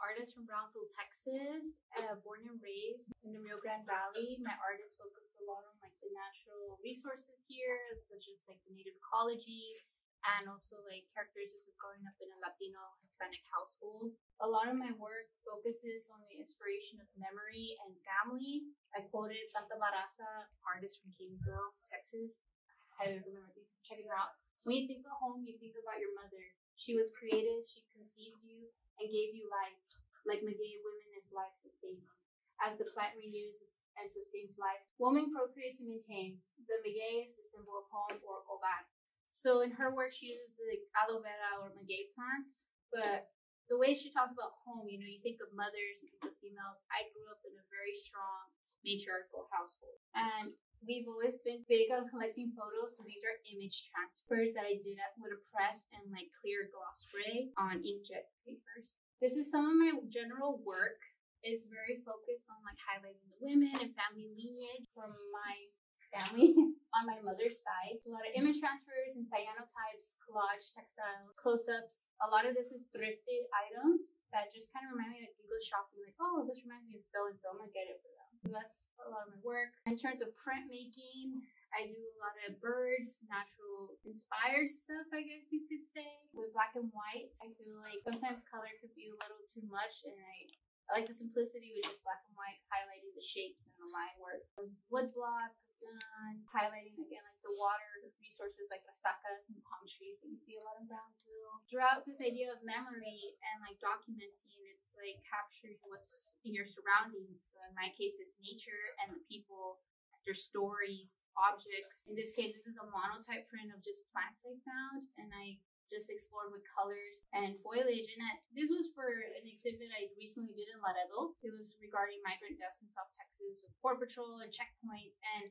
artist from Brownsville, Texas, uh, born and raised in the Rio Grande Valley. My art is focused a lot on like the natural resources here, such as like the native ecology and also like characteristics of growing up in a Latino Hispanic household. A lot of my work focuses on the inspiration of memory and family. I quoted Santa Barraza, artist from Kingsville, Texas. I remember checking her out. When you think of home, you think about your mother. She was creative, she conceived you, and gave you life. Like Maguey, women is life sustaining. As the plant renews and sustains life, woman procreates and maintains. The Maguey is the symbol of home or hogar. So in her work, she uses the aloe vera or maguey plants, but the way she talks about home, you know, you think of mothers, you think of females. I grew up in a very strong matriarchal household, and we've always been big on collecting photos. So these are image transfers that I did with a press and like clear gloss spray on inkjet papers. This is some of my general work. It's very focused on like highlighting the women and family lineage from my family on my mother's side. a lot of image transfers and cyanotypes, collage, textile, close-ups. A lot of this is thrifted items that just kind of remind me like you go shopping, like, oh, this reminds me of so and so. I'm gonna get it for them. That's a lot of my work. In terms of printmaking, I do a lot of birds, natural inspired stuff, I guess you could say. With black and white, I feel like sometimes color could be a little too much, and I I like the simplicity with just black and white, highlighting the shapes and the line work. It wood block, done highlighting again like the water resources like resacas and palm trees that you see a lot in Brownsville. Throughout this idea of memory and like documenting, it's like capturing what's in your surroundings. So in my case, it's nature and the people their stories, objects. In this case, this is a monotype print of just plants I found, and I just explored with colors and foliage. And this was for an exhibit I recently did in Laredo. It was regarding migrant deaths in South Texas with Border Patrol and checkpoints. And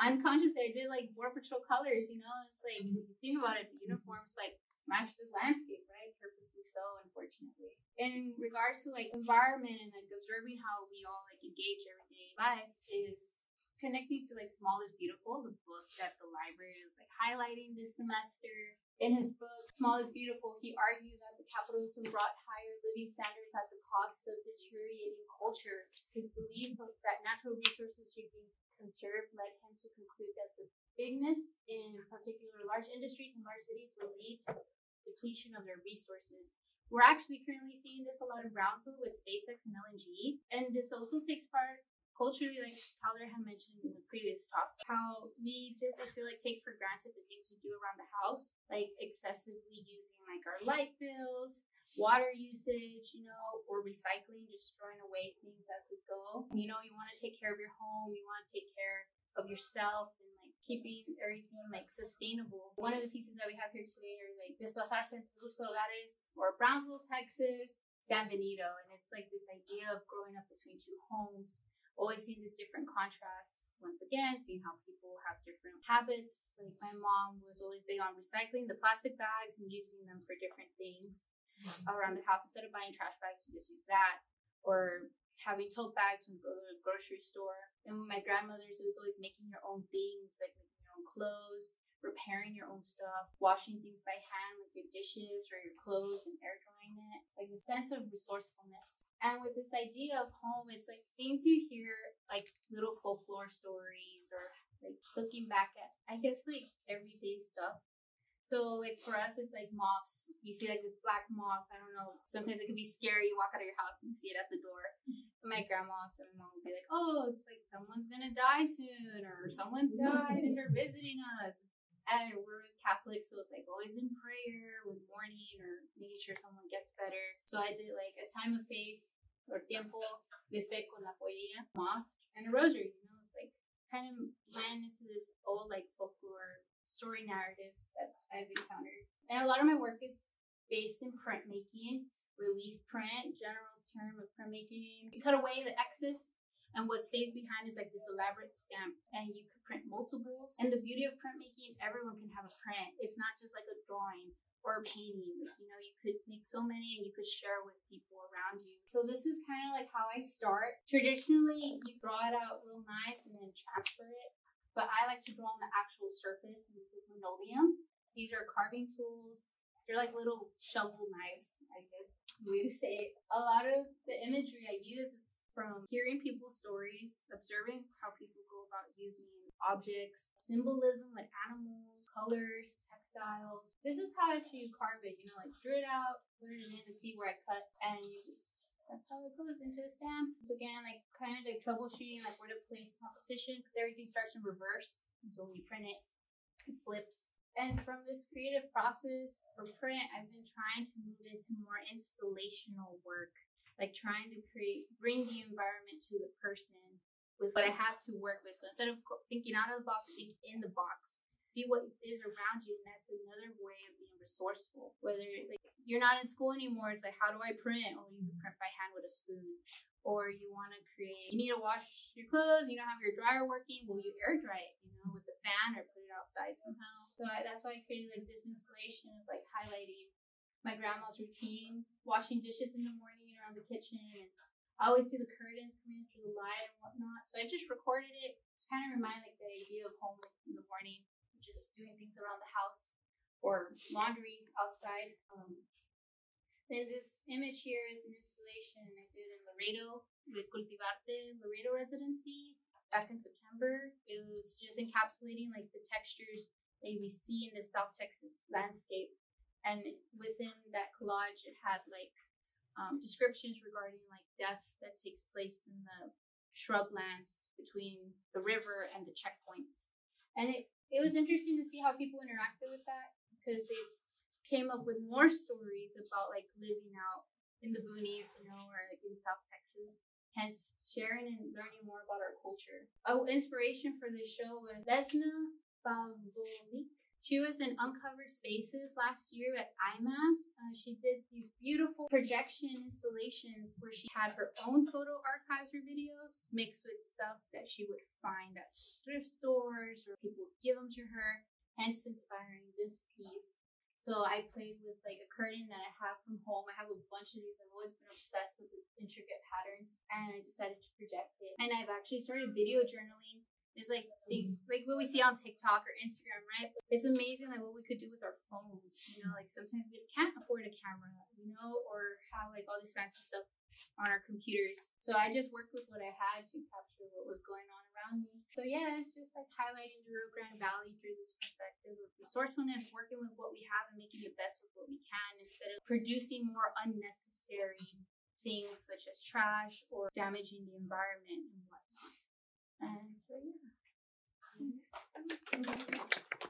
unconsciously, I did like Border Patrol colors. You know, it's like you think about it, the uniforms like match the landscape, right? Purposely so, unfortunately. In regards to like environment and like observing how we all like engage everyday life is connecting to like small is beautiful the book that the library is like highlighting this semester in his book, Small is Beautiful, he argued that the capitalism brought higher living standards at the cost of deteriorating culture. His belief that natural resources should be conserved led him to conclude that the bigness, in particular large industries and large cities, would lead to depletion of their resources. We're actually currently seeing this a lot in Brownsville with SpaceX and LNG, and this also takes part culturally, like Tyler had mentioned in the previous talk, how we just, I feel like, take for granted the things we do around the house, like excessively using like our light bills, water usage, you know, or recycling, just throwing away things as we go. You know, you want to take care of your home, you want to take care of yourself and like keeping everything like sustainable. One of the pieces that we have here today are like Desplazarse entre dos hogares or Brownsville, Texas, San Benito. And it's like this idea of growing up between two homes always seeing these different contrasts once again, seeing how people have different habits. Like my mom was always big on recycling the plastic bags and using them for different things around the house. Instead of buying trash bags, we just use that. Or having tote bags when we go to the grocery store. And my grandmother's, it was always making your own things, like making your own clothes, repairing your own stuff, washing things by hand, like your dishes or your clothes and air drying it. It's like a sense of resourcefulness. And with this idea of home, it's like things you hear, like little folklore stories or like looking back at, I guess, like everyday stuff. So like for us, it's like moths. You see like this black moth. I don't know. Sometimes it can be scary. You walk out of your house and see it at the door. And my grandma, so my mom would be like, "Oh, it's like someone's gonna die soon, or someone died and they're visiting us." And we're Catholic, so it's like always in prayer with mourning or making sure someone gets better. So I did like a time of faith or tiempo de fe con la polilla, moth, and a rosary. You know, it's like kind of blend into this old like folklore story narratives that I've encountered. And a lot of my work is based in printmaking, relief print, general term of printmaking. You cut away the excess and what stays behind is like this elaborate stamp and you could print multiples. And the beauty of printmaking, everyone can have a print. It's not just like a drawing or painting. Like, you know, you could make so many and you could share with people around you. So this is kind of like how I start. Traditionally, you draw it out real nice and then transfer it. But I like to draw on the actual surface, and this is linoleum. These are carving tools they're like little shovel knives, I guess way to say it. A lot of the imagery I use is from hearing people's stories, observing how people go about using objects, symbolism like animals, colors, textiles. This is how actually you carve it, you know, like drew it out, put it in to see where I cut, and you just that's how it goes into the stamp. It's again like kind of like troubleshooting like where to place composition because everything starts in reverse. And so when you print it, it flips and from this creative process for print, I've been trying to move into more installational work, like trying to create, bring the environment to the person with what I have to work with. So instead of thinking out of the box, think in the box. See what is around you, and that's another way of being resourceful. Whether like you're not in school anymore, it's like how do I print? Oh, you can print by hand with a spoon. Or you want to create, you need to wash your clothes, you don't have your dryer working. Well, you air dry it, you know, with the fan or put it outside somehow so I, that's why I created like this installation of like highlighting my grandma's routine, washing dishes in the morning around the kitchen, and I always see the curtains coming in through the light and whatnot. So I just recorded it to kind of remind like the idea of home in the morning, just doing things around the house or laundry outside. Um, then this image here is an installation I did in Laredo with Cultivarte Laredo residency back in September. It was just encapsulating like the textures that we see in the South Texas landscape. And within that collage, it had like um, descriptions regarding like death that takes place in the shrublands between the river and the checkpoints. And it, it was interesting to see how people interacted with that because they came up with more stories about like living out in the boonies, you know, or like in South Texas. Hence, sharing and learning more about our culture. Oh, inspiration for this show was Vesna Pavlovic. She was in Uncovered Spaces last year at IMAS. Uh, she did these beautiful projection installations where she had her own photo archives or videos mixed with stuff that she would find at thrift stores or people would give them to her, hence inspiring this piece. So I played with like a curtain that I have from home. I have a bunch of these. I've always been obsessed with intricate patterns and I decided to project it. And I've actually started video journaling is like like what we see on TikTok or Instagram, right? It's amazing like what we could do with our phones. You know, like sometimes we can't afford a camera, you know, or have like all this fancy stuff on our computers. So I just worked with what I had to capture what was going on around me. So yeah, it's just like highlighting the Rio Grande Valley through this perspective of resourcefulness, working with what we have and making the best with what we can instead of producing more unnecessary things such as trash or damaging the environment and whatnot. And so, yeah. Thanks.